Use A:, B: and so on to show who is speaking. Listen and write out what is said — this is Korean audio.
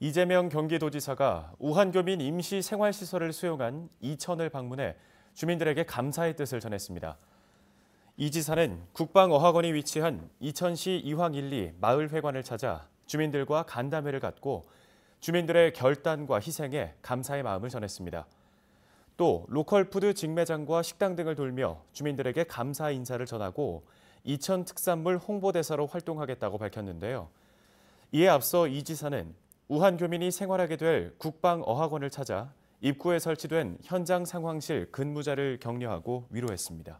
A: 이재명 경기도지사가 우한교민 임시 생활시설을 수용한 이천을 방문해 주민들에게 감사의 뜻을 전했습니다. 이 지사는 국방어학원이 위치한 이천시 이황 1, 2 마을회관을 찾아 주민들과 간담회를 갖고 주민들의 결단과 희생에 감사의 마음을 전했습니다. 또 로컬푸드 직매장과 식당 등을 돌며 주민들에게 감사 인사를 전하고 이천 특산물 홍보대사로 활동하겠다고 밝혔는데요. 이에 앞서 이 지사는 우한 교민이 생활하게 될 국방어학원을 찾아 입구에 설치된 현장 상황실 근무자를 격려하고 위로했습니다.